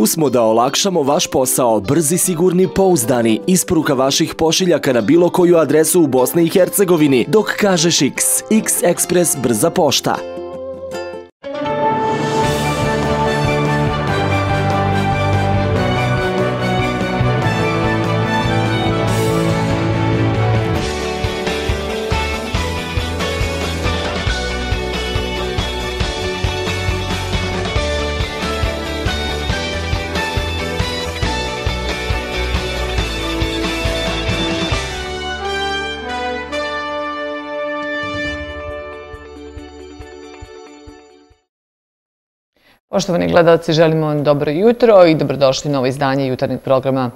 Tu smo da olakšamo vaš posao, brzi, sigurni, pouzdani. Isporuka vaših pošiljaka na bilo koju adresu u Bosni i Hercegovini. Dok kažeš X, X Express brza pošta. Poštovani gledalci, želimo vam dobro jutro i dobrodošli na ovo izdanje jutarnjeg programa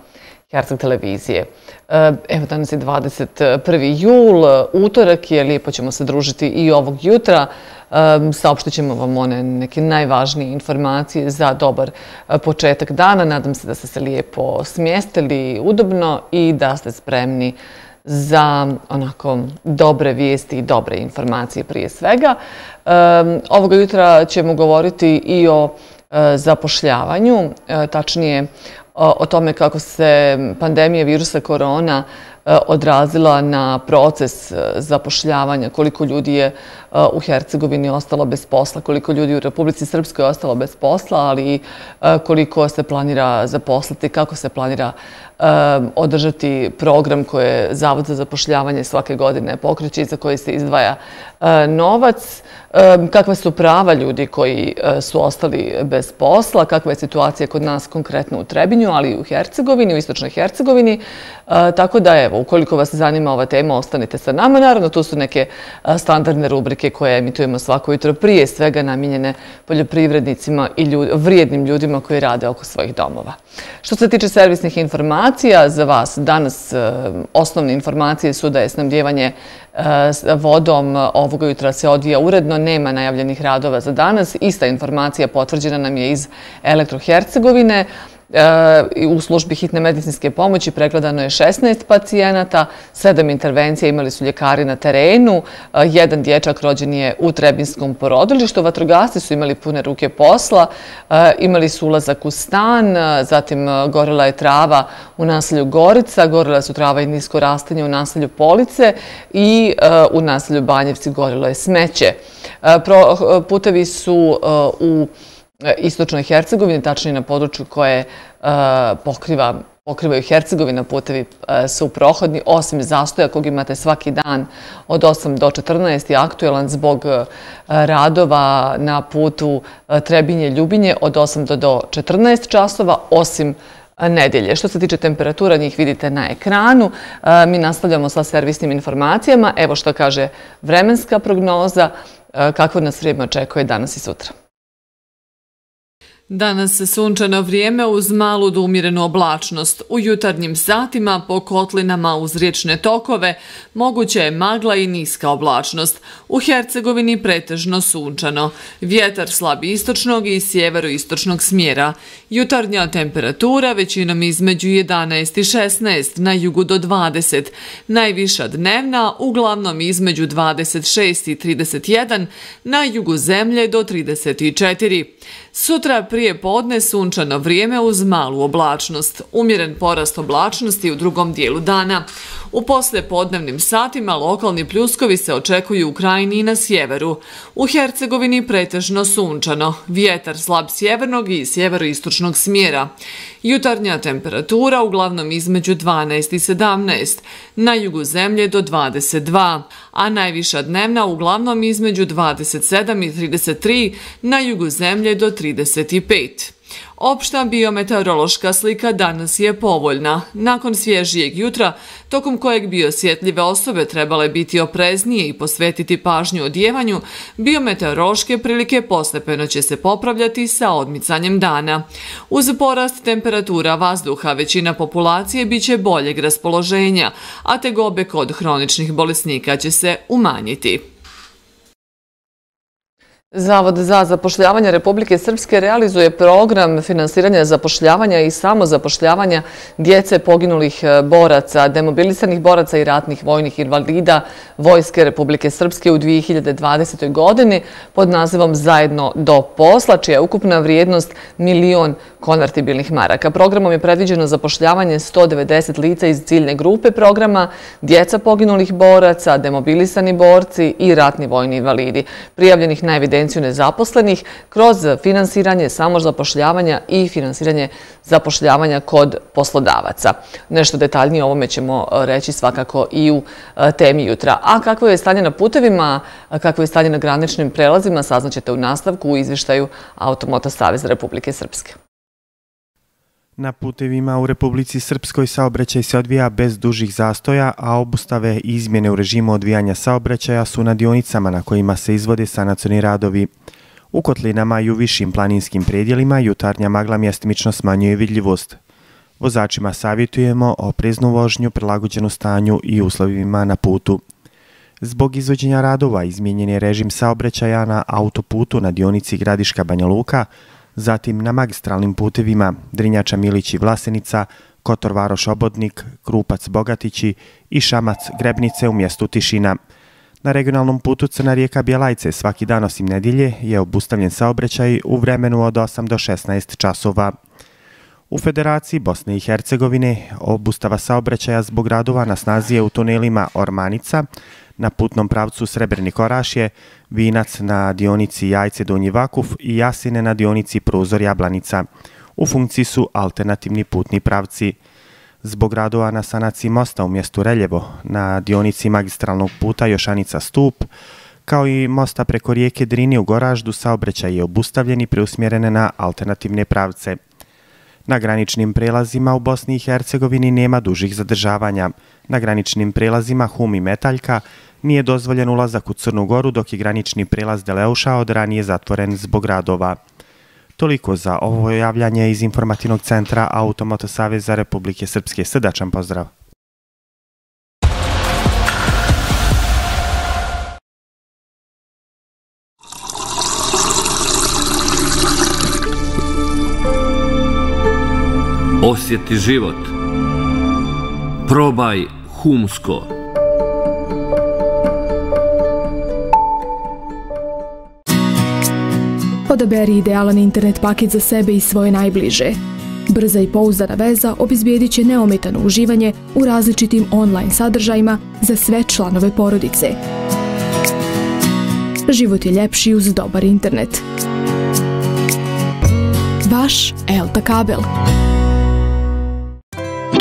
Herceg televizije. E, evo, danas je 21. jul, utorak je, lijepo ćemo se družiti i ovog jutra. E, saopštit ćemo vam one neke najvažnije informacije za dobar e, početak dana. Nadam se da ste se lijepo smjestili udobno i da ste spremni za za onako dobre vijesti i dobre informacije prije svega. Ovoga jutra ćemo govoriti i o e, zapošljavanju, e, tačnije o tome kako se pandemija virusa korona Eh, odrazila na proces eh, zapošljavanja, koliko ljudi je eh, u Hercegovini ostalo bez posla, koliko ljudi u Republici Srpskoj je ostalo bez posla, ali koliko se planira zaposliti, kako se planira održati program koje Zavod za zapošljavanje svake godine pokreće i za koji se izdvaja novac kakva su prava ljudi koji e, su ostali bez posla, kakva je situacija kod nas konkretno u Trebinju, ali i u Hercegovini, u istočnoj Hercegovini. E, tako da, evo, ukoliko vas zanima ova tema, ostanite sa nama. Naravno, tu su neke e, standardne rubrike koje emitujemo svako jutro prije svega namjenjene poljoprivrednicima i vrijednim ljudima koji rade oko svojih domova. Što se tiče servisnih informacija, za vas danas osnovne informacije su da je snabdjevanje vodom ovoga jutra se odvija uredno, nema najavljenih radova za danas. Ista informacija potvrđena nam je iz Elektrohercegovine. E, u službi hitne medicinske pomoći pregledano je 16 pacijenata, sedam intervencija imali su ljekari na terenu, e, jedan dječak rođen je u Trebinskom porodilištu, vatrogasci su imali pune ruke posla, e, imali su ulazak u stan, zatim gorila je trava u naselju Gorica, gorila su trava i nisko rastanje u naselju Police i u naselju Banjevci gorilo je smeće. Putevi su u E, istočnoj Hercegovini, tačnije na području koje e, pokriva pokrivaju Hercegovina, putevi e, su prohodni, osim zastoja kog imate svaki dan od 8 do 14 i aktuelan zbog radova na putu Trebinje-Ljubinje od 8 do 14 časova, osim nedelje. Što se tiče temperatura, njih vidite na ekranu. Mi nastavljamo sa servisnim informacijama. Evo što kaže vremenska prognoza, kakvo nas vrijeme očekuje danas i sutra. Danas se sunčano vrijeme uz malu do umjerenu oblačnost. U jutarnjim satima po kotlinama uz riječne tokove moguće je magla i niska oblačnost. U Hercegovini pretežno sunčano. Vjetar slab istočnog i sjeveroistočnog smjera. Jutarnja temperatura većinom između 11 i 16, na jugu do 20. Najviša dnevna uglavnom između 26 i 31, na jugu zemlje do 34. Sutra prije podne sunčano vrijeme uz malu oblačnost. Umjeren porast oblačnosti u drugom dijelu dana. U posle podnevnim satima lokalni pljuskovi se očekuju u krajini i na sjeveru. U Hercegovini pretežno sunčano. Vjetar slab sjevernog i sjeveroistočnog smjera. Jutarnja temperatura uglavnom između 12 i 17. Na jugu zemlje do 22. A najviša dnevna uglavnom između 27 i 33. Na jugu zemlje do 35. Opšta biometeorološka slika danas je povoljna. Nakon svježijeg jutra, tokom kojeg biosjetljive osobe trebale biti opreznije i posvetiti pažnju odjevanju, biometeorološke prilike postepeno će se popravljati sa odmicanjem dana. Uz porast temperatura vazduha, većina populacije biće boljeg raspoloženja, a tegobe kod hroničnih bolesnika će se umanjiti. Zavod za zapošljavanje Republike Srpske realizuje program finansiranja zapošljavanja i samozapošljavanja djece poginulih e, boraca, demobilisanih boraca i ratnih vojnih invalida Vojske Republike Srpske u 2020. godini pod nazivom Zajedno do posla, čija je ukupna vrijednost milion konvertibilnih maraka. Programom je predviđeno zapošljavanje 190 lica iz ciljne grupe programa, djeca poginulih boraca, demobilisani borci i ratni vojni invalidi. Prijavljenih na evidenciju nezaposlenih kroz finansiranje samozapošljavanja i finansiranje zapošljavanja kod poslodavaca. Nešto detaljnije o ovome ćemo e, reći svakako i u e, temi jutra. A kakvo je stanje na putevima, kakvo je stanje na graničnim prelazima, saznaćete u nastavku u izvištaju Automota Saveza Republike Srpske. Na putevima u Republici Srpskoj saobraćaj se odvija bez dužih zastoja, a obustave i izmjene u režimu odvijanja saobraćaja su na dionicama na kojima se izvode sanacioni radovi. U kotlinama i u višim planinskim predjelima jutarnja magla mjestimično smanjuje vidljivost. Vozačima savjetujemo opreznu vožnju, prilagođenu stanju i uslovima na putu. Zbog izvođenja radova izmijenjen je režim saobraćaja na autoputu na dionici Gradiška Banja Luka, zatim na magistralnim putevima Drinjača Milić i Vlasenica, Kotor Varoš Obodnik, Krupac Bogatići i Šamac Grebnice u mjestu Tišina. Na regionalnom putu Crna rijeka Bjelajce svaki dan osim nedilje je obustavljen saobraćaj u vremenu od 8 do 16 časova. U Federaciji Bosne i Hercegovine obustava saobraćaja zbog radova na snazi je u tunelima Ormanica, na putnom pravcu Srebrni Korašje, Vinac na dionici Jajce Donji Vakuf i Jasine na dionici Prozor Jablanica. U funkciji su alternativni putni pravci. Zbog radova na sanaciji mosta u mjestu Reljevo, na dionici magistralnog puta Jošanica Stup, kao i mosta preko rijeke Drini u Goraždu, saobraćaj je obustavljen i preusmjerene na alternativne pravce. Na graničnim prelazima u Bosni i Hercegovini nema dužih zadržavanja. Na graničnim prelazima Hum i Metaljka nije dozvoljen ulazak u Crnu Goru dok je granični prelaz Deleuša od ranije zatvoren zbog radova. Toliko za ovo javljanje iz informativnog centra Automoto Saveza Republike Srpske. Srdačan pozdrav! Osjeti život. Probaj humsko. Odaberi idealan internet paket za sebe i svoje najbliže. Brza i pouzdana veza obizbijedit će neometano uživanje u različitim online sadržajima za sve članove porodice. Život je ljepši uz dobar internet. Vaš Elta Kabel.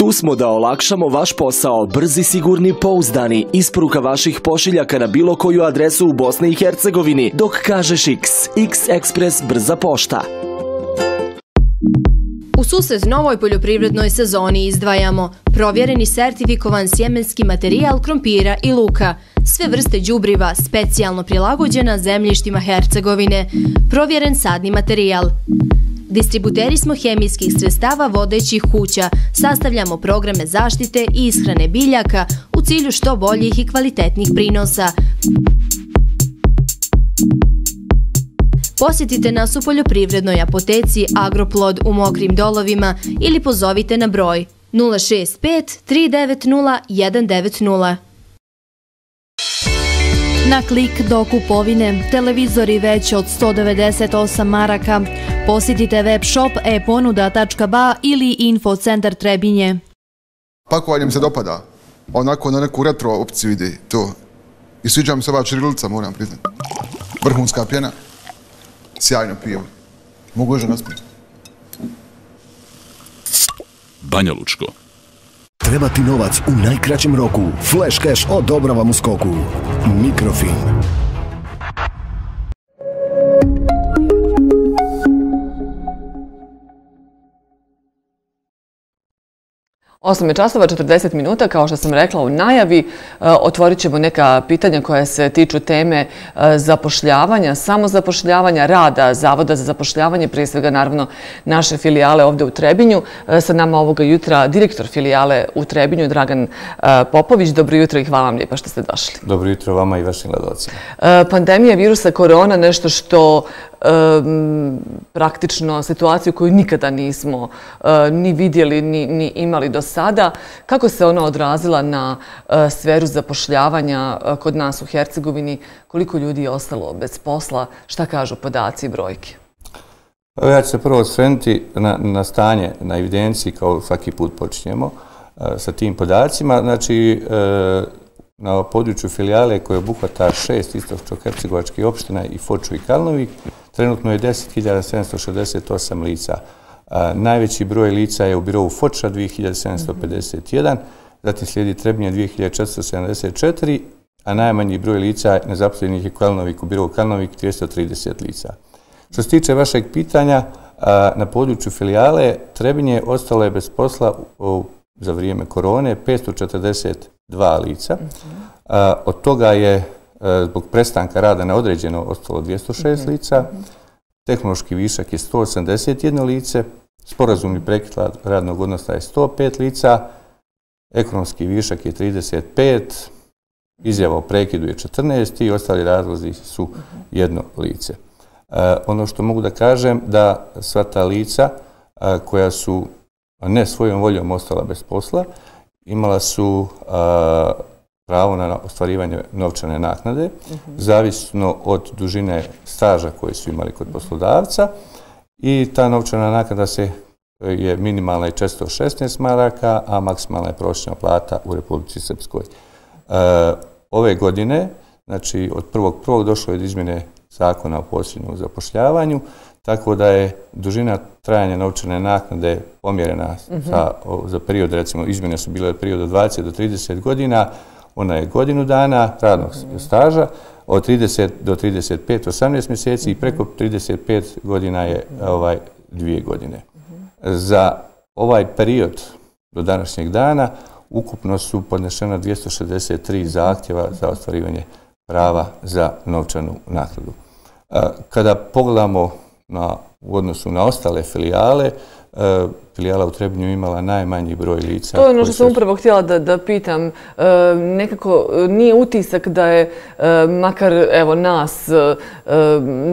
Tu smo da olakšamo vaš posao, brzi, sigurni, pouzdani. Isporuka vaših pošiljaka na bilo koju adresu u Bosni i Hercegovini. Dok kažeš X, X Express brza pošta. U susret novoj poljoprivrednoj sezoni izdvajamo provjereni sertifikovan sjemenski materijal krompira i luka, sve vrste đubriva specijalno prilagođena zemljištima Hercegovine, provjeren sadni materijal. Distributeri smo hemijskih sredstava vodećih kuća, sastavljamo programe zaštite i ishrane biljaka u cilju što boljih i kvalitetnih prinosa. Posjetite nas u poljoprivrednoj apoteci Agroplod u Mokrim dolovima ili pozovite na broj 065 390 190. Na klik do kupovine, televizori već od 198 maraka, posjetite web shop e-ponuda.ba ili infocentar Trebinje. Pakovanje mi se dopada, onako na neku retro opciju ide to. I sviđa mi se ova čirilica, moram priznati. Vrhunska pjena, sjajno pivo. Mogu još naspiti. Banja Lučko. Treba ti novac u najkraćem roku. Flash cash odobravam u skoku. Mikrofilm. 8 je časova, 40 minuta, kao što sam rekla u najavi, e, otvorit ćemo neka pitanja koja se tiču teme e, zapošljavanja, samozapošljavanja, rada Zavoda za zapošljavanje, prije svega naravno naše filijale ovde u Trebinju. E, sa nama ovoga jutra direktor filijale u Trebinju, Dragan Popović. Dobro jutro i hvala vam lijepa što ste došli. Dobro jutro vama i vašim gledalcima. Pandemija virusa korona, nešto što praktično situaciju koju nikada nismo e, ni vidjeli, ni imali do sada. Kako se ona odrazila na e, sferu zapošljavanja e, kod nas u Hercegovini? Koliko ljudi je ostalo bez posla? Šta kažu podaci i brojke? Ja ću se prvo osvrnuti na stanje, na evidenciji, kao svaki put počinjemo sa tim podacima. Znači, na području filijale koje obuhvata šest istočno-hercegovačkih opština i Foču i Kalnovik, trenutno je 10.768 lica. Najveći broj lica je u birovu Foča 2751, zatim slijedi Trebnje 2474, a najmanji broj lica nezaposlenih je Kalnovik u birovu Kalnovik 330 lica. Što se tiče vašeg pitanja, na području filijale Trebinje ostalo je bez posla za vrijeme korone 540 542 lica. Od toga je E, zbog prestanka rada na određeno ostalo 206 mhm. lica, tehnološki višak je 181 lice, sporazumni prekid radnog odnosa je 105 lica, ekonomski višak je 35, izjava o prekidu je 14 i ostali razlozi su mhm. jedno lice. E, ono što mogu da kažem da sva ta lica koja su ne svojom voljom ostala bez posla, imala su pravo na ostvarivanje novčane naknade, zavisno od dužine staža koje su imali kod poslodavca i ta novčana naknada se je minimalna i 416 maraka, a maksimalna je prošljena plata u Republici Srpskoj. E, ove godine, znači od prvog prvog došlo je od izmjene zakona o posljednju zapošljavanju, tako da je dužina trajanja novčane naknade pomjerena za, za period, recimo izmjene su bile od perioda 20 do 30 godina, ona je godinu dana radnog staža, od 30 do 35, 18 mjeseci i preko 35 godina je ovaj dvije godine. Za ovaj period do današnjeg dana ukupno su podnešena 263 zahtjeva za ostvarivanje prava za novčanu nakladu. Kada pogledamo na, u odnosu na ostale filijale, e, filijala u Trebinju imala najmanji broj lica. To je ono što sam upravo htjela da, da pitam. E, nekako e, nije utisak da je, makar evo nas,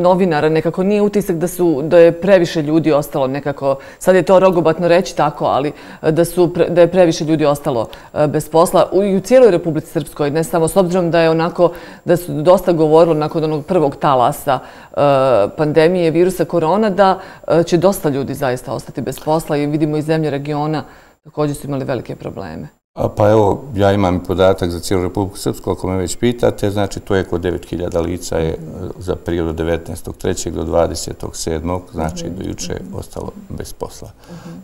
novinara, nekako nije utisak da, su, da je previše ljudi ostalo nekako, sad je to rogobatno reći tako, ali da, su, da je previše ljudi ostalo bez posla u, i u cijeloj Republici Srpskoj, ne samo s obzirom da je onako, da su dosta govorilo nakon onog prvog talasa pandemije virusa korona, da će dosta ljudi zaista ostati bez posla i vidimo i zemlje regiona također su imali velike probleme. Pa evo, ja imam podatak za cijelu Republiku Srpsku, ako me već pitate, znači to je oko 9000 lica je e, za period od 19.3. do 27. znači do juče ostalo bez posla.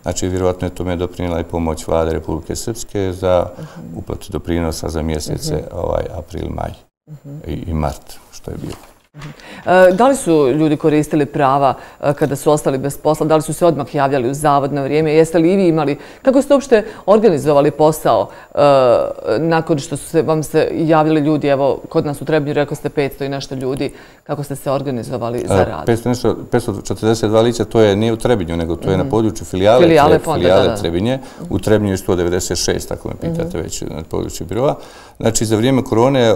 Znači, vjerojatno je tome doprinila i pomoć vlade Republike Srpske za uplatu doprinosa za mjesece ovaj, april, maj i mart, što je bilo. E, da li su ljudi koristili prava e, kada su ostali bez posla? Da li su se odmah javljali u zavod na vrijeme? Jeste li i vi imali? Kako ste uopšte organizovali posao e, nakon što su se vam se javljali ljudi? Evo, kod nas u Trebnju rekao ste 500 i nešto ljudi. Kako ste se organizovali za rad? 542 lica, to je nije u Trebinju, nego to je na mhm. području filijale, filijale, filijale Trebinje. U Trebinju je 196, ako me pitate mhm. već na području birova. Znači, za vrijeme korone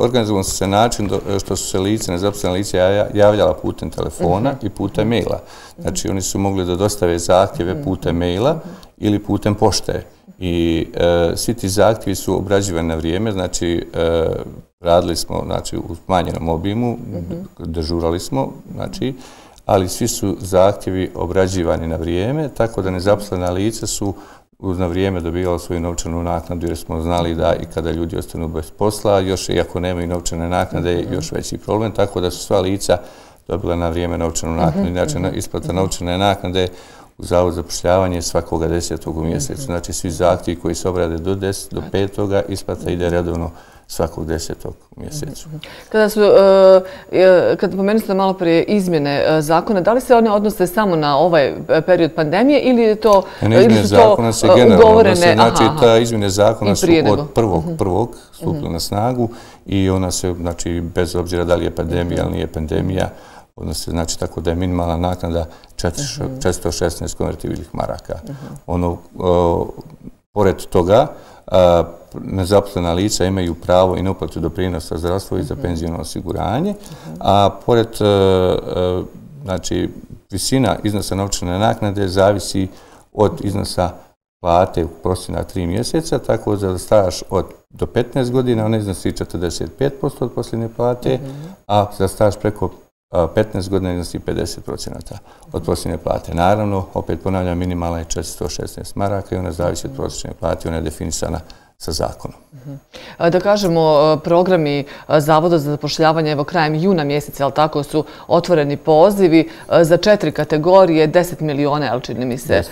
organizovan se način što su se lice nezaposlena lica javljala putem telefona mhm. i putem maila. Znači, oni su mogli da dostave zahtjeve mhm. putem maila mhm. ili putem pošte. I e, svi ti zahtjevi su obrađivani na vrijeme, znači, e, radili smo znači, u smanjenom obimu, dežurali smo, znači, ali svi su zahtjevi obrađivani na vrijeme, tako da nezaposlena lica su na vrijeme dobijala svoju novčanu naknadu jer smo znali da i kada ljudi ostanu bez posla, još i ako nemaju novčane naknade, mhm. još veći problem, tako da su sva lica dobila na vrijeme novčanu naknadu. Mhm, Inače, mhm, isplata novčane naknade u zavod za pošljavanje svakoga desetog u mjesecu. Znači svi zahtjevi koji se obrade do, des, do petoga, isplata ide redovno svakog desetog mjesecu. Kada su, kada pomenu ste malo prije izmjene zakona, da li se one odnose samo na ovaj period pandemije ili je to ne, izmjene zakona se generalno odnose, znači ta izmjene zakona su od prvog, prvog stupili na snagu i ona se, znači, bez obzira da li je pandemija ili nije pandemija, odnose, znači, tako da je minimalna naknada 416 konvertibilnih maraka. Ono, pored toga, nezaposlena lica imaju pravo i na uplatu doprinosa zdravstvo i za penzijno osiguranje, a pored e, e, znači, visina iznosa novčane naknade zavisi od iznosa plate u prosjena tri mjeseca, tako za staž od do 15 godina ona iznosi 45% od posljednje plate, a za staž preko 15 godina iznosi 50% od posljednje plate. Naravno, opet ponavljam, minimalna je 416 maraka i ona zavisi od prosječne plate, ona je definisana sa zakonom. Da kažemo, programi Zavoda za zapošljavanje, evo krajem juna mjeseca, ali tako su otvoreni pozivi za četiri kategorije, 10 miliona, ali čini mi se,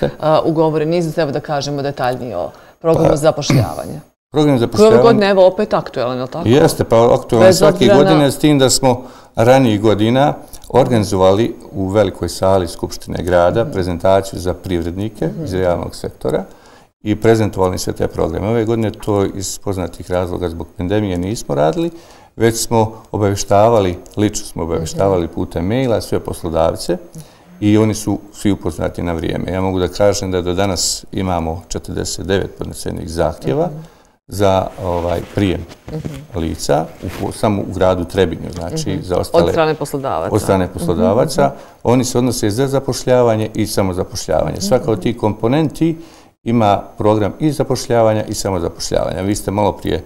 ugovoreni iznos, evo da kažemo detaljnije o programu pa, zapošljavanja. Program zapošljavanja... Koji ove godine, evo, opet aktualan, je li tako? Jeste, pa aktualan svake godine, s tim da smo ranijih godina organizovali u velikoj sali Skupštine grada prezentaciju za privrednike iz realnog sektora i prezentovali sve te programe. Ove godine to iz poznatih razloga zbog pandemije nismo radili, već smo obaveštavali, lično smo obaveštavali putem maila sve poslodavce i oni su svi upoznati na vrijeme. Ja mogu da kažem da do danas imamo 49 podnesenih zahtjeva za ovaj prijem lica u, samo u gradu Trebinju, znači za ostale... Od strane poslodavaca. Od strane poslodavaca. Oni se odnose za zapošljavanje i samozapošljavanje. Svaka od tih komponenti ima program i zapošljavanja i samozapošljavanja. Vi ste malo prije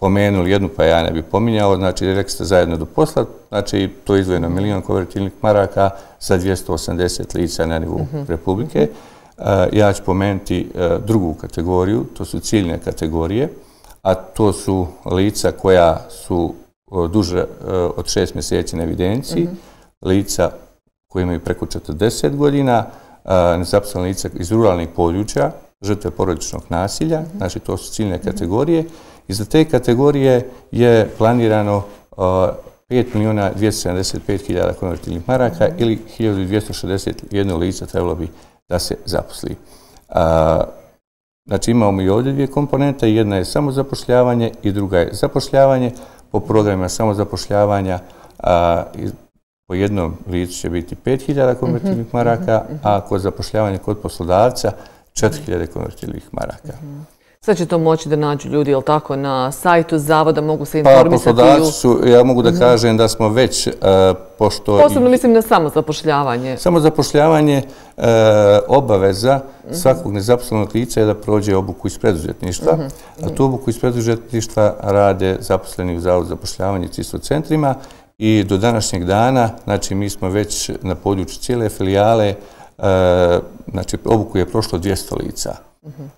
pomenuli jednu, pa ja ne bih pominjao, znači rekli ste zajedno do posla, znači to je izvojeno milijon konvertilnih maraka sa 280 lica na nivou mhm. Republike. Ja ću pomenuti drugu kategoriju, to su ciljne kategorije, a to su lica koja su duže od šest mjeseci na evidenciji, mhm. lica koji imaju preko 40 godina, nezaposlene lica iz ruralnih područja, žrtve porodičnog nasilja, znači to su ciljne kategorije. I za te kategorije je planirano 5 milijuna 275 hiljada konvertilnih maraka ili 1261 lica trebalo bi da se zaposli. Znači imamo i ovdje dvije komponente, jedna je samo zapošljavanje i druga je zapošljavanje. Po programima samo zapošljavanja po jednom licu će biti 5000 konvertilnih mhm, maraka, mhm, mhm. a kod zapošljavanja kod poslodavca 4000 konvertilnih maraka. Sad će to moći da nađu ljudi, je li tako, na sajtu zavoda mogu se pa, informisati? Pa, poslodavci su, ja mogu da kažem da smo već, uh, pošto... Posebno mislim na samo zapošljavanje. Samo zapošljavanje uh, obaveza svakog nezaposlenog lica je da prođe obuku iz preduzetništva. A tu obuku iz preduzetništva rade zaposleni u zavodu zapošljavanje i cisto centrima i do današnjeg dana, znači mi smo već na području cijele filijale, e, znači obuku je prošlo 200 lica.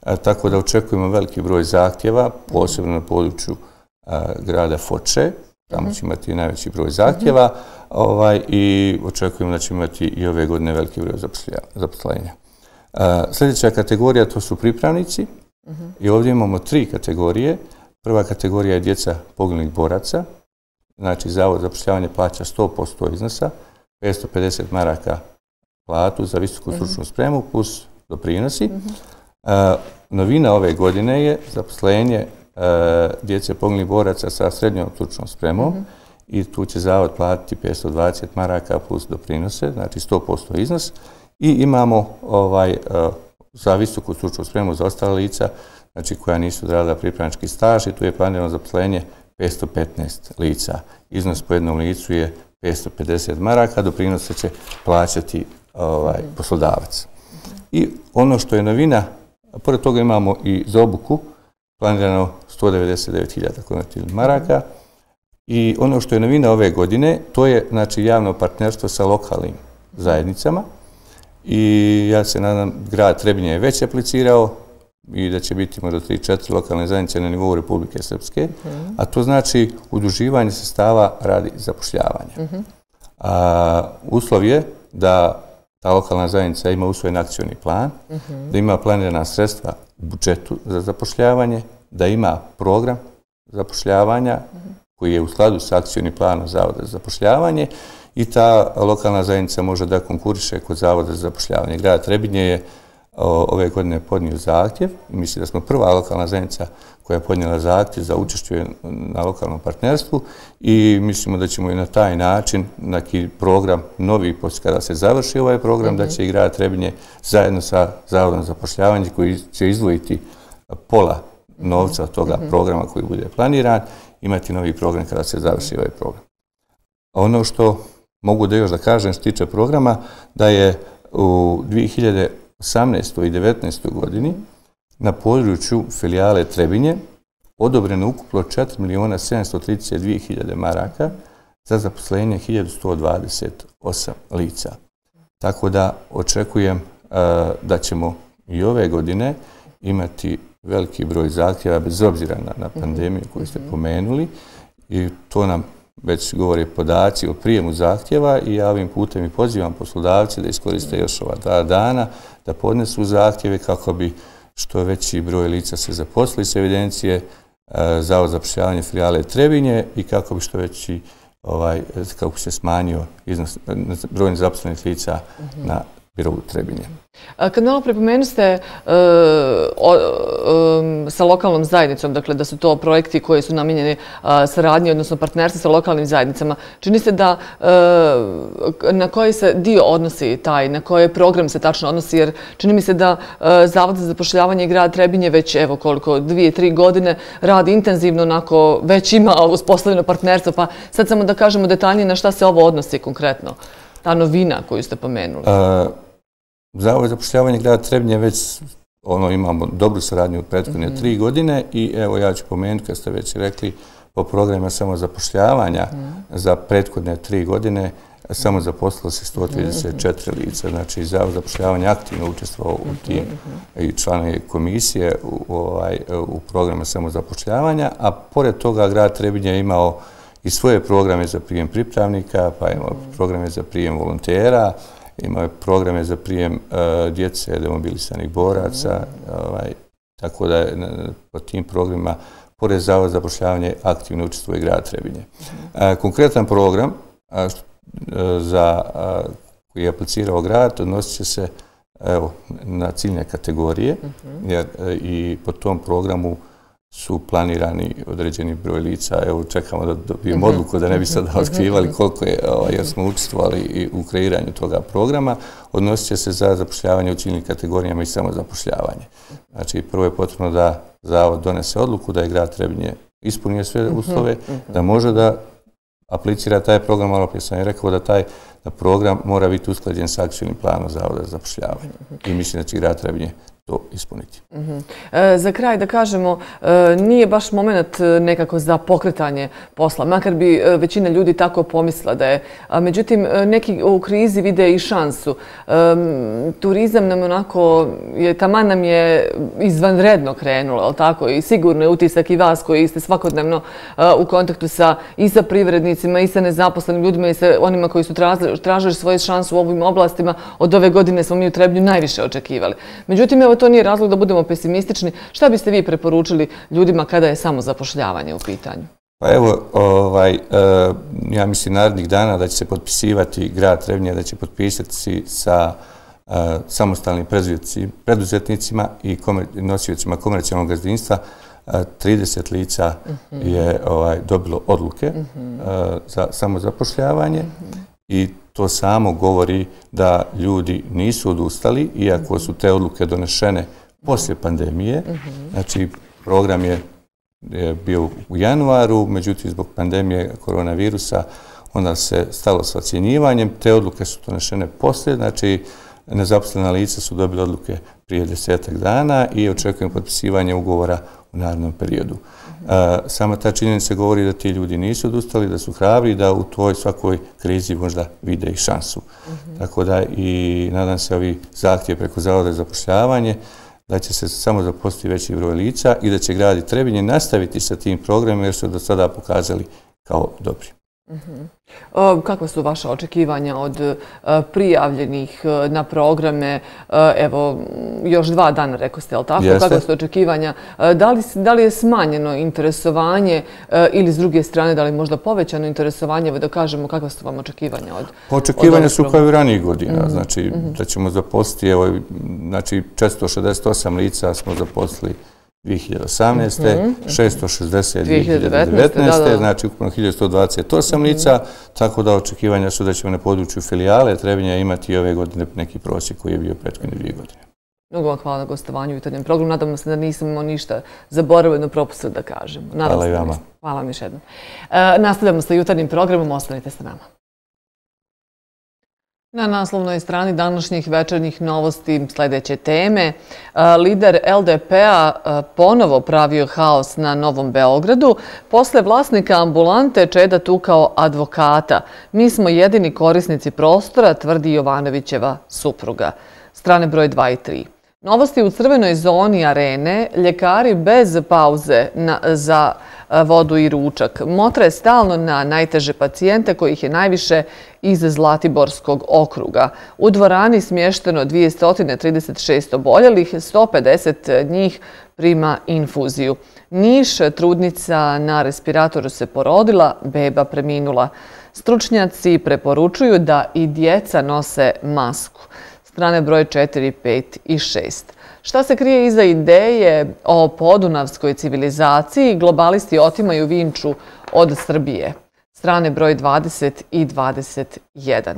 E, tako da očekujemo veliki broj zahtjeva, posebno na području grada Foče, tamo će imati najveći broj zahtjeva ovaj, i očekujemo da će imati i ove godine veliki broj zaposlenja. Sljedeća kategorija to su pripravnici i ovdje imamo tri kategorije. Prva kategorija je djeca poginulih boraca, znači Zavod za zapošljavanje plaća 100% iznosa, 550 maraka platu za visoku stručnu spremu plus doprinosi. A, Novina ove godine je zaposlenje djece poginulih boraca sa srednjom stručnom spremom i tu će Zavod platiti 520 maraka plus doprinose, znači 100% iznos. I imamo ovaj, za visoku stručnu spremu za ostale lica, znači koja nisu odradila pripravnički staž i tu je planirano zaposlenje 515 lica. Iznos po jednom licu je 550 maraka, doprinose će plaćati ovaj, poslodavac. I ono što je novina, pored toga imamo i za obuku, planirano 199.000 konvertilnih maraka. I ono što je novina ove godine, to je znači, javno partnerstvo sa lokalnim zajednicama. I ja se nadam, grad Trebinje je već aplicirao, i da će biti možda 3-4 lokalne zajednice na nivou Republike Srpske, mhm. a to znači udruživanje sestava radi zapošljavanja. Mhm. Uslov je da ta lokalna zajednica ima usvojen akcijni plan, da ima planirana sredstva u budžetu za zapošljavanje, da ima program zapošljavanja koji je u skladu sa akcijnim planom Zavoda za zapošljavanje i ta lokalna zajednica može da konkuriše kod Zavoda za zapošljavanje. Grad Trebinje je ove godine podnio zahtjev. I misli da smo prva lokalna zajednica koja je podnijela zahtjev za učešćuje na lokalnom partnerstvu i mislimo da ćemo i na taj način neki program novi, kada se završi ovaj program, da će i grad Trebinje zajedno sa Zavodom za zapošljavanje koji će izdvojiti pola novca od toga programa koji bude planiran, imati novi program kada se završi ovaj program. Ono što mogu da još da kažem što tiče programa, da je u 2018. i 2019. godini na području filijale Trebinje odobreno ukupno 4 miliona 732 hiljade maraka za zaposlenje 1128 lica. Tako da očekujem da ćemo i ove godine imati veliki broj zahtjeva bez obzira na, na pandemiju koju ste pomenuli i to nam već govore podaci o prijemu zahtjeva i ja ovim putem i pozivam poslodavce da iskoriste još ova dva dana, da podnesu zahtjeve kako bi što veći broj lica se zaposlili s evidencije e, za prišljavanje filijale Trebinje i kako bi što veći ovaj, kako se smanjio iznos, broj nezaposlenih lica na birovu Trebinje. Kad malo prepomenu ste e, sa lokalnom zajednicom, dakle da su to projekti koji su namijenjeni saradnji, odnosno partnerstvi sa lokalnim zajednicama, čini se da e, na koji se dio odnosi taj, na koji program se tačno odnosi, jer čini mi se da e, Zavod za zapošljavanje i grad Trebinje već, evo koliko, dvije, tri godine radi intenzivno, onako već ima uspostavljeno partnerstvo, pa sad samo da kažemo detaljnije na šta se ovo odnosi konkretno, ta novina koju ste pomenuli. Zavod za pošljavanje grada Trebnje već ono, imamo dobru saradnju u prethodne mm -hmm. tri godine i evo ja ću pomenuti, kad ste već rekli, po programima samo zapošljavanja mm -hmm. za prethodne tri godine samo zaposlilo se 134 lica. Znači, Zavod za pošljavanje aktivno učestvovao u tim i članovi komisije u, ovaj, u programe samo a pored toga grad Trebinje je imao i svoje programe za prijem pripravnika, pa imao programe za prijem volontera, imao programe za prijem uh, djece demobilisanih boraca, ovaj, tako da je po tim programima pored Zavod za pošljavanje aktivno učestvuje grad Trebinje. Uh, konkretan program za, uh, koji je aplicirao grad odnosit će se evo, na ciljne kategorije, jer uh, i po tom programu su planirani određeni broj lica. Evo, čekamo da dobijemo mhm. odluku da ne bi sada mhm. otkrivali koliko je, ovaj, jer smo učestvovali i u kreiranju toga programa. Odnosit će se za zapošljavanje u ciljnim kategorijama i samo zapošljavanje. Znači, prvo je potrebno da Zavod donese odluku da je grad Trebinje ispunio sve mhm. uslove, da može da aplicira taj program, malo prije sam je rekao da taj da program mora biti usklađen sa akcijnim planom Zavoda za zapošljavanje. I mislim da će grad Trebinje to ispuniti. Mhm. E, za kraj da kažemo, e, nije baš moment e, nekako za pokretanje posla, makar bi e, većina ljudi tako pomisla da je. Međutim, e, neki u krizi vide i šansu. Turizam nam onako, taman nam je izvanredno krenulo, ali tako? I sigurno je utisak i vas koji ste svakodnevno u kontaktu sa i sa privrednicima i sa nezaposlenim ljudima i sa onima koji su tražili svoje šansu u ovim oblastima. Od ove godine smo mi u Trebnju najviše očekivali. Međutim, evo to nije razlog da budemo pesimistični. Šta biste vi preporučili ljudima kada je samo zapošljavanje u pitanju? Pa evo, ovaj, e, ja mislim narednih dana da će se potpisivati grad Trevnje, da će potpisati sa e, samostalnim preduzetnicima i nosiocima komercijalnog gazdinstva 30 e, lica mhm. je ovaj, dobilo odluke mhm. za samozapošljavanje mhm i to samo govori da ljudi nisu odustali, iako su te odluke donešene poslije pandemije. Znači, program je bio u januaru, međutim, zbog pandemije koronavirusa, onda se stalo s ocjenjivanjem. Te odluke su donešene poslije, znači, nezaposlena lica su dobili odluke prije desetak dana i očekujem potpisivanje ugovora u narednom periodu. Sama ta činjenica govori da ti ljudi nisu odustali, da su hrabri, da u tvoj svakoj krizi možda vide i šansu. Mhm. Tako da i nadam se ovi zahtjevi preko Zavoda za zapošljavanje, da će se samo zaposliti veći broj lica i da će gradi Trebinje nastaviti sa tim programom jer su do sada pokazali kao dobri. Kakva su vaše očekivanja od e, prijavljenih e, na programe? E, evo, još dva dana, rekao ste, ali tako? Kakva su očekivanja? Da li je smanjeno interesovanje ili s druge strane, da li je možda povećano interesovanje? Evo da kažemo, kakva su vam očekivanja od Očekivanja su kao i ranijih godina. Mhm. Znači, mhm. da ćemo zaposliti, evo, znači, 468 lica smo zaposlili 2018. 660. 2019. Znači ukupno 1128 lica, tako da očekivanja su da ćemo na području filijale Trebinja imati i ove godine neki prosjek koji je bio prethodne dvije godine. Mnogo vam hvala na gostovanju u jutarnjem programu. Nadamo se da nismo ništa zaboravljeno propustili da kažemo. Hvala i vama. Hvala vam još jednom. E, nastavljamo sa jutarnjim programom. Ostanite sa nama. Na naslovnoj strani današnjih večernjih novosti sljedeće teme. E, lider LDP-a e, ponovo pravio haos na Novom Beogradu. Posle vlasnika ambulante Čeda tu kao advokata. Mi smo jedini korisnici prostora, tvrdi Jovanovićeva supruga. Strane broj 2 i 3. Novosti u crvenoj zoni arene, ljekari bez pauze za E, vodu i ručak. Motra je stalno na najteže pacijente kojih je najviše iz Zlatiborskog okruga. U dvorani smješteno 236 oboljelih, 150 njih prima infuziju. Niš, trudnica na respiratoru se porodila, beba preminula. Stručnjaci preporučuju da i djeca nose masku strane broj 4, 5 i 6. Šta se krije iza ideje o podunavskoj civilizaciji? Globalisti otimaju Vinču od Srbije. Strane broj 20 i 21.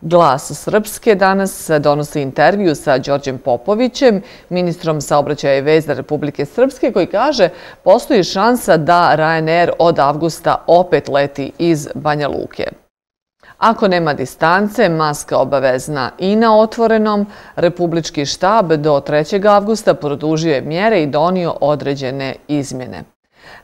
Glas Srpske danas donosi intervju sa Đorđem Popovićem, ministrom saobraćaja i veza Republike Srpske, koji kaže postoji šansa da Ryanair od avgusta opet leti iz Banja Luke. Ako nema distance, maska obavezna i na otvorenom, Republički štab do 3. avgusta produžio je mjere i donio određene izmjene.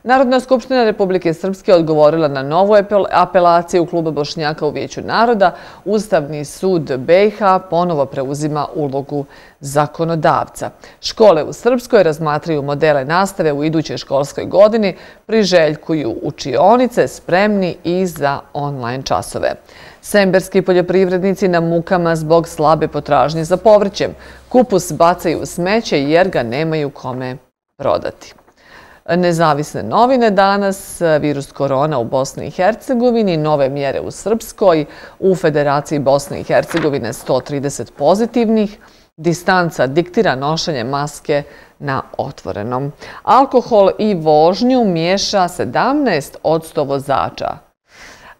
Narodna skupština Republike Srpske odgovorila na novu apelaciju kluba Bošnjaka u Vijeću naroda. Ustavni sud BiH ponovo preuzima ulogu zakonodavca. Škole u Srpskoj razmatraju modele nastave u idućoj školskoj godini, priželjkuju učionice spremni i za online časove. Semberski poljoprivrednici na mukama zbog slabe potražnje za povrćem. Kupus bacaju u smeće jer ga nemaju kome prodati. Nezavisne novine danas, virus korona u Bosni i Hercegovini, nove mjere u Srpskoj, u Federaciji Bosne i Hercegovine 130 pozitivnih, distanca diktira nošenje maske na otvorenom. Alkohol i vožnju miješa 17 od 100 vozača.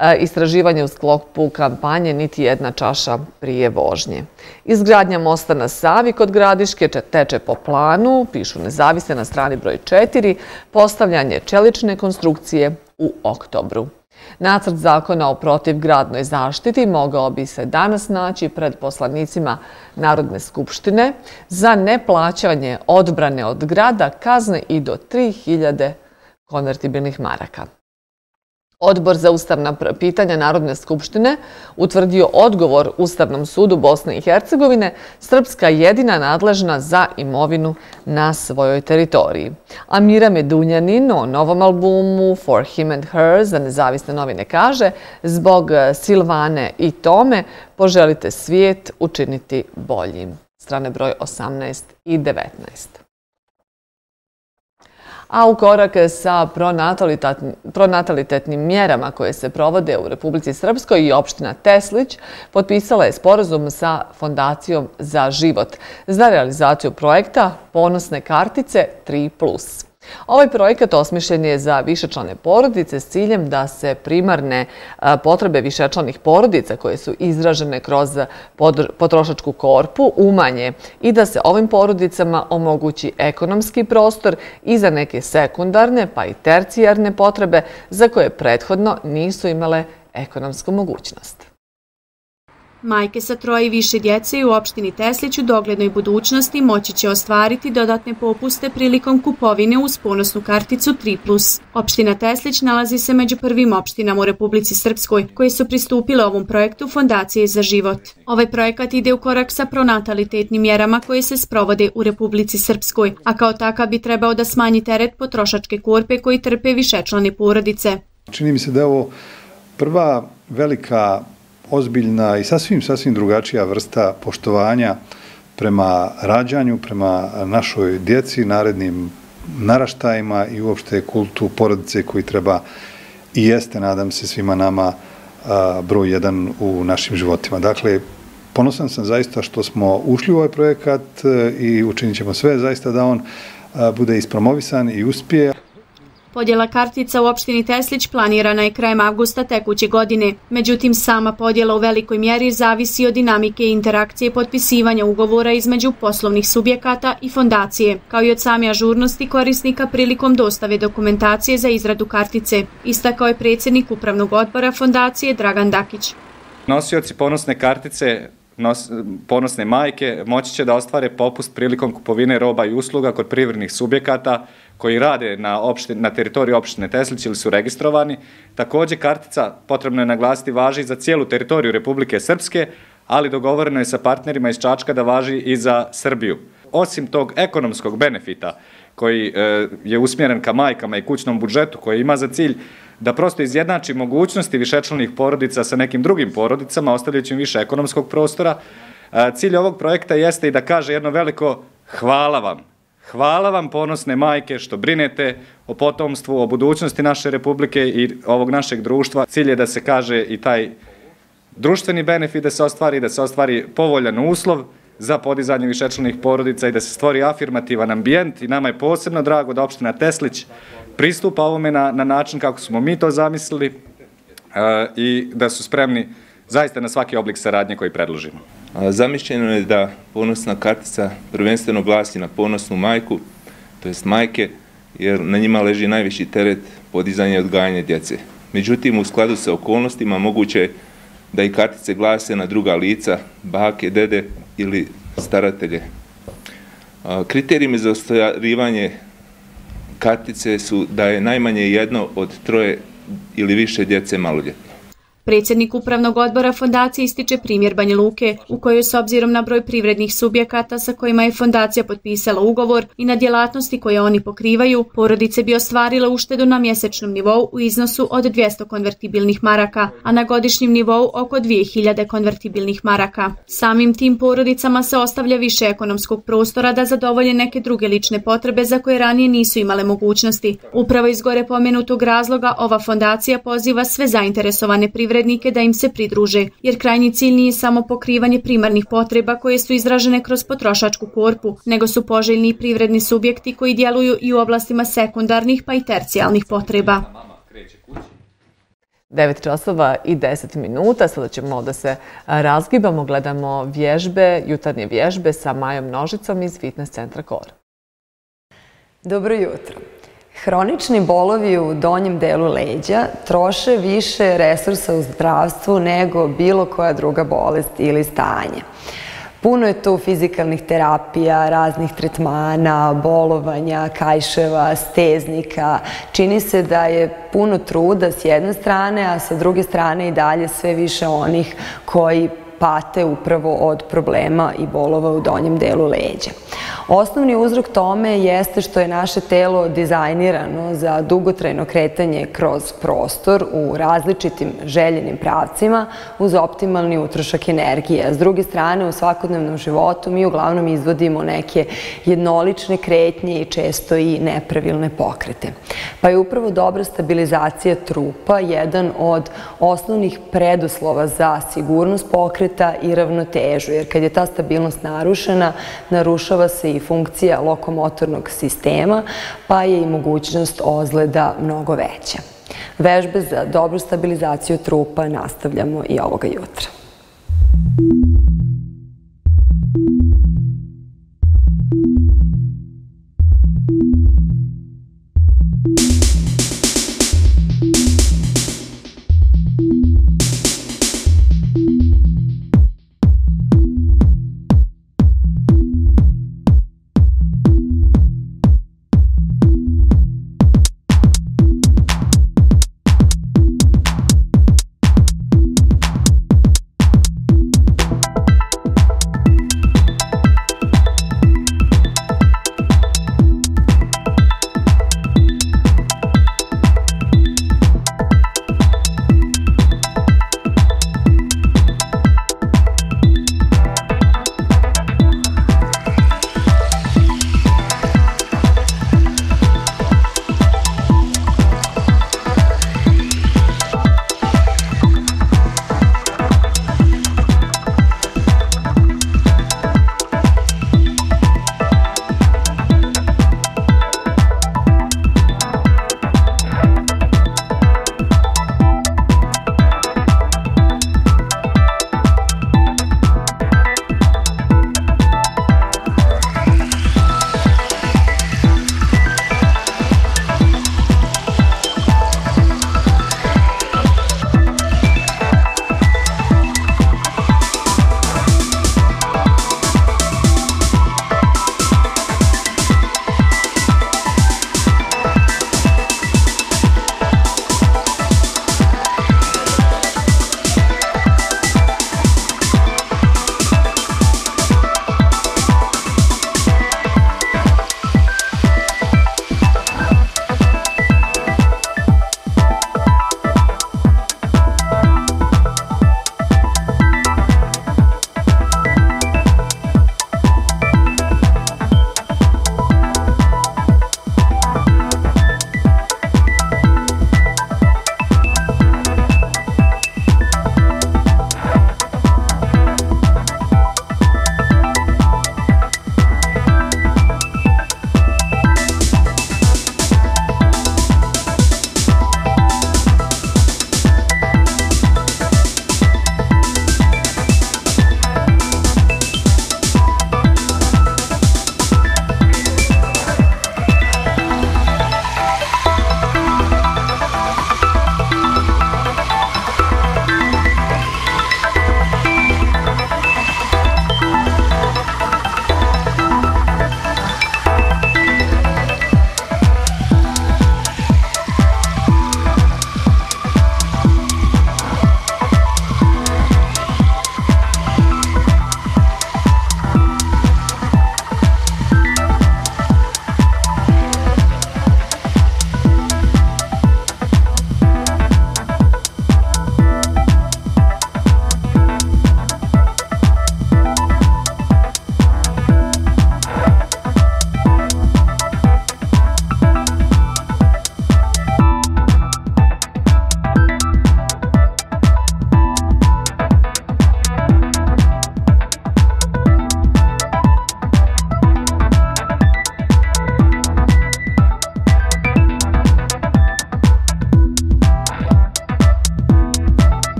E, istraživanje u sklopu kampanje niti jedna čaša prije vožnje. Izgradnja mosta na Savi kod gradiške teče po planu, pišu nezavisne na strani broj 4, postavljanje čelične konstrukcije u oktobru. Nacrt zakona o protivgradnoj zaštiti mogao bi se danas naći pred poslanicima Narodne skupštine za neplaćanje odbrane od grada kazne i do 3000 konvertibilnih maraka. Odbor za ustavna pitanja Narodne skupštine utvrdio odgovor Ustavnom sudu Bosne i Hercegovine Srpska jedina nadležna za imovinu na svojoj teritoriji. Amira Medunjanin o novom albumu For Him and Her za nezavisne novine kaže zbog e, Silvane i Tome poželite svijet učiniti boljim. Strane broj 18 i 19 a u korak sa pronatalitetnim mjerama koje se provode u Republici Srpskoj i opština Teslić potpisala je sporazum sa Fondacijom za život za realizaciju projekta Ponosne kartice 3+. Ovaj projekat osmišljen je za višečlane porodice s ciljem da se primarne potrebe višečlanih porodica koje su izražene kroz potrošačku korpu umanje i da se ovim porodicama omogući ekonomski prostor i za neke sekundarne pa i tercijarne potrebe za koje prethodno nisu imale ekonomsku mogućnost. Majke sa troje i više djece u opštini Teslić u doglednoj budućnosti moći će ostvariti dodatne popuste prilikom kupovine uz ponosnu karticu 3+. Opština Teslić nalazi se među prvim opštinama u Republici Srpskoj koje su pristupile ovom projektu Fondacije za život. Ovaj projekat ide u korak sa pronatalitetnim mjerama koje se sprovode u Republici Srpskoj, a kao takav bi trebao da smanji teret potrošačke korpe koji trpe višečlane porodice. Čini mi se da je ovo prva velika, ozbiljna i sasvim, sasvim drugačija vrsta poštovanja prema rađanju, prema našoj djeci, narednim naraštajima i uopšte kultu porodice koji treba i jeste, nadam se, svima nama broj jedan u našim životima. Dakle, ponosan sam zaista što smo ušli u ovaj projekat e, i učinit ćemo sve zaista da on bude ispromovisan i uspije. Podjela kartica u opštini Teslić planirana je krajem avgusta tekuće godine. Međutim, sama podjela u velikoj mjeri zavisi od dinamike i interakcije potpisivanja ugovora između poslovnih subjekata i fondacije, kao i od same ažurnosti korisnika prilikom dostave dokumentacije za izradu kartice. Istakao je predsjednik Upravnog odbora fondacije Dragan Dakić. Nosioci ponosne kartice nos, ponosne majke moći će da ostvare popust prilikom kupovine roba i usluga kod privrednih subjekata koji rade na, opšte, na teritoriju opštine Teslić ili su registrovani. Takođe, kartica, potrebno je naglasiti, važi za cijelu teritoriju Republike Srpske, ali dogovoreno je sa partnerima iz Čačka da važi i za Srbiju. Osim tog ekonomskog benefita koji e, je usmjeren ka majkama i kućnom budžetu, koji ima za cilj da prosto izjednači mogućnosti višečlanih porodica sa nekim drugim porodicama, ostavljajući više ekonomskog prostora. E, cilj ovog projekta jeste i da kaže jedno veliko hvala vam Hvala vam ponosne majke što brinete o potomstvu, o budućnosti naše republike i ovog našeg društva. Cilj je da se kaže i taj društveni benefit da se ostvari, da se ostvari povoljan uslov za podizanje višečlanih porodica i da se stvori afirmativan ambijent i nama je posebno drago da opština Teslić pristupa ovome na, na način kako smo mi to zamislili uh, i da su spremni zaista na svaki oblik saradnje koji predložimo. Zamišljeno je da ponosna kartica prvenstveno glasi na ponosnu majku, to jest majke, jer na njima leži najviši teret podizanja i odgajanja djece. Međutim, u skladu sa okolnostima moguće je da i kartice glase na druga lica, bake, dede ili staratelje. Kriterijumi za ostvarivanje kartice su da je najmanje jedno od troje ili više djece maloljetne. Predsjednik Upravnog odbora fondacije ističe primjer Banja Luke, u kojoj s obzirom na broj privrednih subjekata sa kojima je fondacija potpisala ugovor i na djelatnosti koje oni pokrivaju, porodice bi ostvarile uštedu na mjesečnom nivou u iznosu od 200 konvertibilnih maraka, a na godišnjem nivou oko 2000 konvertibilnih maraka. Samim tim porodicama se ostavlja više ekonomskog prostora da zadovolje neke druge lične potrebe za koje ranije nisu imale mogućnosti. Upravo iz gore pomenutog razloga ova fondacija poziva sve zainteresovane privrednike privrednike da im se pridruže, jer krajnji cilj nije samo pokrivanje primarnih potreba koje su izražene kroz potrošačku korpu, nego su poželjni i privredni subjekti koji djeluju i u oblastima sekundarnih pa i tercijalnih potreba. 9 časova i 10 minuta. Sada ćemo da se razgibamo, gledamo vježbe, jutarnje vježbe sa Majom Nožicom iz Fitness centra Kor. Dobro jutro. Hronični bolovi u donjem delu leđa troše više resursa u zdravstvu nego bilo koja druga bolest ili stanje. Puno je tu fizikalnih terapija, raznih tretmana, bolovanja, kajševa, steznika. Čini se da je puno truda s jedne strane, a sa druge strane i dalje sve više onih koji pate upravo od problema i bolova u donjem delu leđa. Osnovni uzrok tome jeste što je naše telo dizajnirano za dugotrajno kretanje kroz prostor u različitim željenim pravcima uz optimalni utrošak energije. S druge strane, u svakodnevnom životu mi uglavnom izvodimo neke jednolične kretnje i često i nepravilne pokrete. Pa je upravo dobra stabilizacija trupa jedan od osnovnih preduslova za sigurnost pokreta i ravnotežu, jer kad je ta stabilnost narušena, narušava se i funkcija lokomotornog sistema, pa je i mogućnost ozleda mnogo veća. Vežbe za dobru stabilizaciju trupa nastavljamo i ovoga jutra.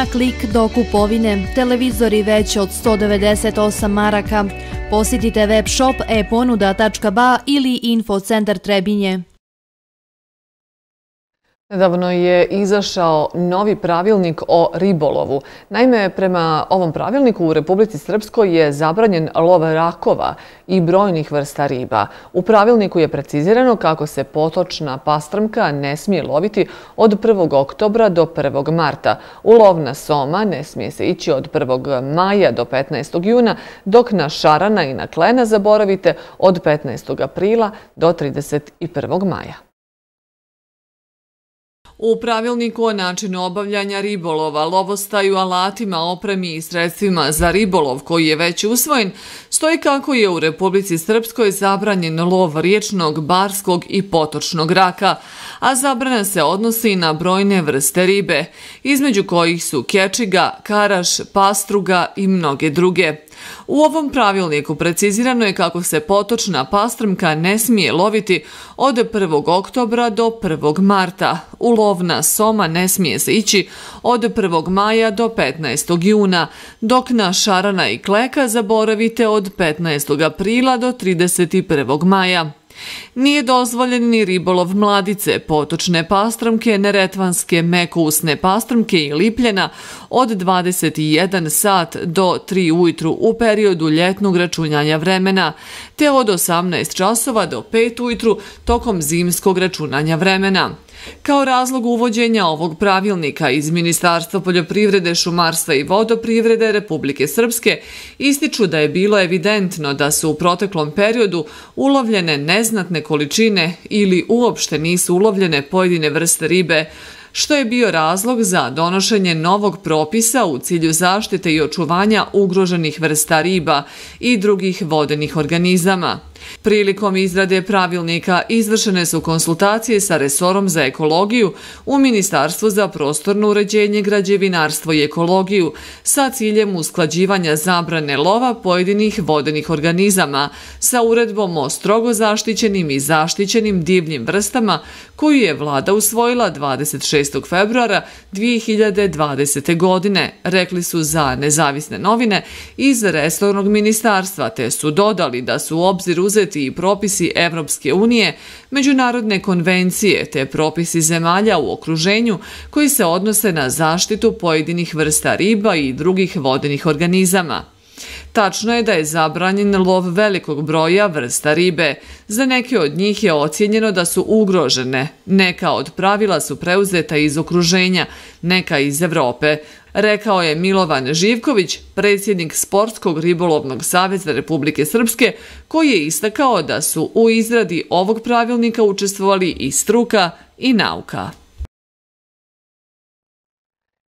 Na klik do kupovine, televizori veće od 198 maraka. Posjetite web shop eponuda.ba ili infocentar Trebinje. Nedavno je izašao novi pravilnik o ribolovu. Naime, prema ovom pravilniku u Republici Srpskoj je zabranjen lov rakova i brojnih vrsta riba. U pravilniku je precizirano kako se potočna pastrmka ne smije loviti od 1. oktobra do 1. marta. U soma ne smije se ići od 1. maja do 15. juna, dok na šarana i na klena zaboravite od 15. aprila do 31. maja. U pravilniku o načinu obavljanja ribolova, lovostaju, alatima, opremi i sredstvima za ribolov koji je već usvojen, stoji kako je u Republici Srpskoj zabranjen lov riječnog, barskog i potočnog raka, a zabrana se odnosi na brojne vrste ribe, između kojih su kečiga, karaš, pastruga i mnoge druge. U ovom pravilniku precizirano je kako se potočna pastrmka ne smije loviti od 1. oktobra do 1. marta. U lovna soma ne smije se ići od 1. maja do 15. juna, dok na šarana i kleka zaboravite od 15. aprila do 31. maja. Nije dozvoljen ni ribolov mladice, potočne pastramke, neretvanske mekousne pastramke i lipljena od 21 sat do 3 ujutru u periodu ljetnog računjanja vremena, te od 18 časova do 5 ujutru tokom zimskog računanja vremena. Kao razlog uvođenja ovog pravilnika iz Ministarstva poljoprivrede, šumarstva i vodoprivrede Republike Srpske ističu da je bilo evidentno da su u proteklom periodu ulovljene neznatne količine ili uopšte nisu ulovljene pojedine vrste ribe, što je bio razlog za donošenje novog propisa u cilju zaštite i očuvanja ugroženih vrsta riba i drugih vodenih organizama. Prilikom izrade pravilnika izvršene su konsultacije sa Resorom za ekologiju u Ministarstvu za prostorno uređenje, građevinarstvo i ekologiju sa ciljem usklađivanja zabrane lova pojedinih vodenih organizama sa uredbom o strogo zaštićenim i zaštićenim divljim vrstama koju je vlada usvojila 26. februara 2020. godine, rekli su za nezavisne novine iz Resornog ministarstva, te su dodali da su u obzir preuzeti i propisi Evropske unije, međunarodne konvencije te propisi zemalja u okruženju koji se odnose na zaštitu pojedinih vrsta riba i drugih vodenih organizama. Tačno je da je zabranjen lov velikog broja vrsta ribe. Za neke od njih je ocjenjeno da su ugrožene. Neka od pravila su preuzeta iz okruženja, neka iz Evrope. Rekao je Milovan Živković, predsjednik Sportskog ribolovnog savjeza Republike Srpske, koji je istakao da su u izradi ovog pravilnika učestvovali i struka i nauka.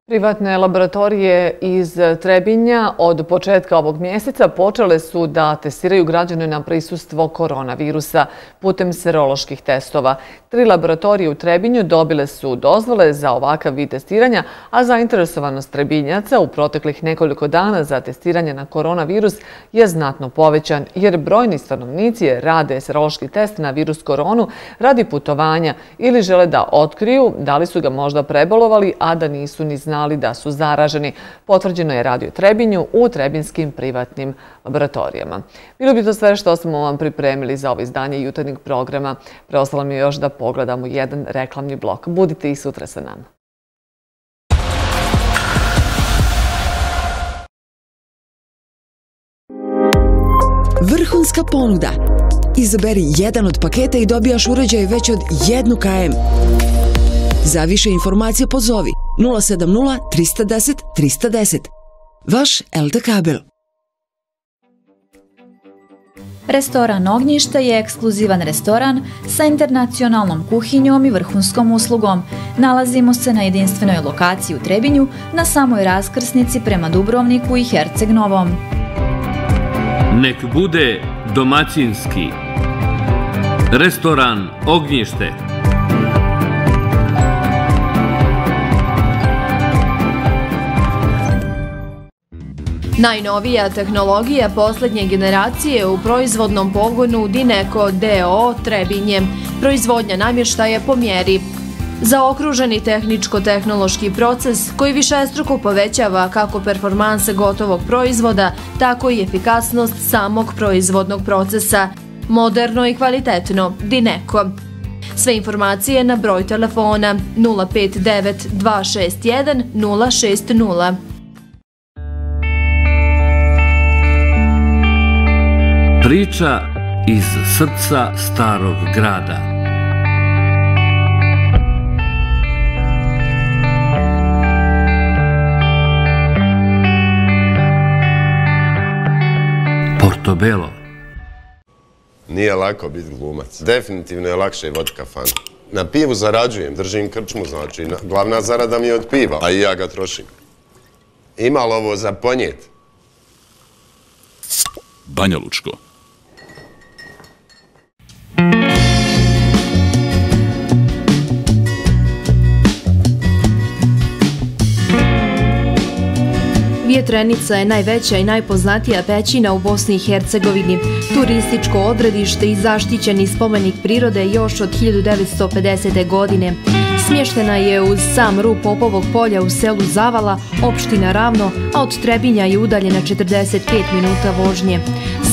Privatne laboratorije iz Trebinja od početka ovog mjeseca počele su da testiraju građane na prisustvo koronavirusa putem seroloških testova. Tri laboratorije u Trebinju dobile su dozvole za ovakav vid testiranja, a zainteresovanost Trebinjaca u proteklih nekoliko dana za testiranje na koronavirus je znatno povećan, jer brojni stanovnici rade serološki test na virus koronu radi putovanja ili žele da otkriju da li su ga možda prebolovali, a da nisu ni znali znali da su zaraženi. Potvrđeno je radio Trebinju u trebinskim privatnim laboratorijama. Bilo bi to sve što smo vam pripremili za ovo izdanje jutarnjeg programa. Preostalo mi je još da pogledamo jedan reklamni blok. Budite i sutra sa nama. Vrhunska ponuda. Izaberi jedan od paketa i dobijaš uređaj već od 1 km. Za više informacije pozovi 070 310 310. Vaš LT Kabel. Restoran Ognjište je ekskluzivan restoran sa internacionalnom kuhinjom i vrhunskom uslugom. Nalazimo se na jedinstvenoj lokaciji u Trebinju, na samoj raskrsnici prema Dubrovniku i Herceg Novom. Nek bude domaćinski. Restoran Ognjište. Najnovija tehnologija posljednje generacije u proizvodnom pogonu Dineko DO Trebinje. Proizvodnja namještaja po mjeri. Zaokruženi tehničko-tehnološki proces koji višestruko povećava kako performanse gotovog proizvoda, tako i efikasnost samog proizvodnog procesa. Moderno i kvalitetno. Dineko. Sve informacije na broj telefona 059 261 060. Priča iz srca starog grada. Portobelo. Nije lako biti glumac. Definitivno je lakše voditi kafanu. Na pivu zarađujem, držim krčmu, znači glavna zarada mi je od piva, a i ja ga trošim. Ima li ovo za ponjet? Banja Lučko. Vjetrenica je najveća i najpoznatija pećina u Bosni i Hercegovini, turističko odredište i zaštićeni spomenik prirode još od 1950. godine. Smještena je uz sam ru Popovog polja u selu Zavala, opština Ravno, a od Trebinja je udaljena 45 minuta vožnje.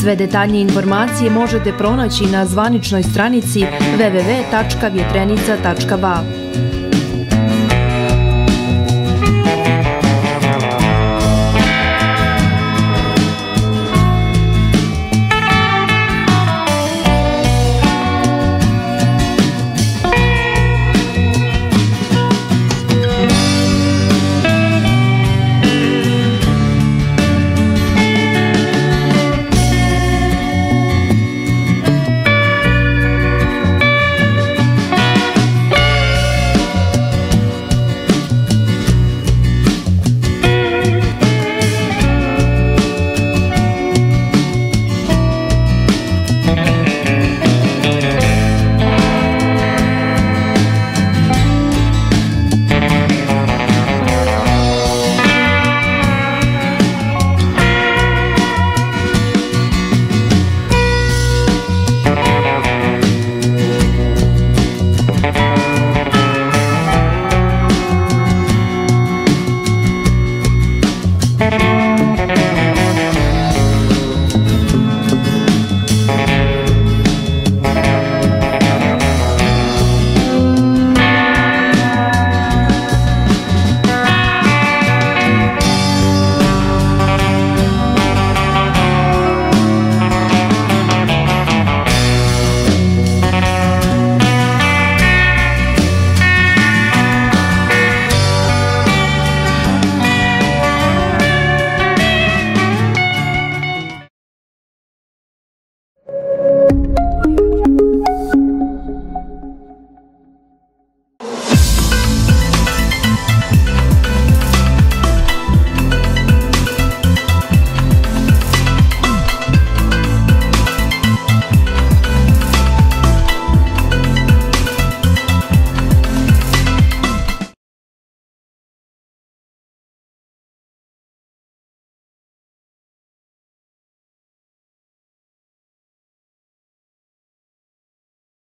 Sve detaljnije informacije možete pronaći na zvaničnoj stranici www.vjetrenica.ba.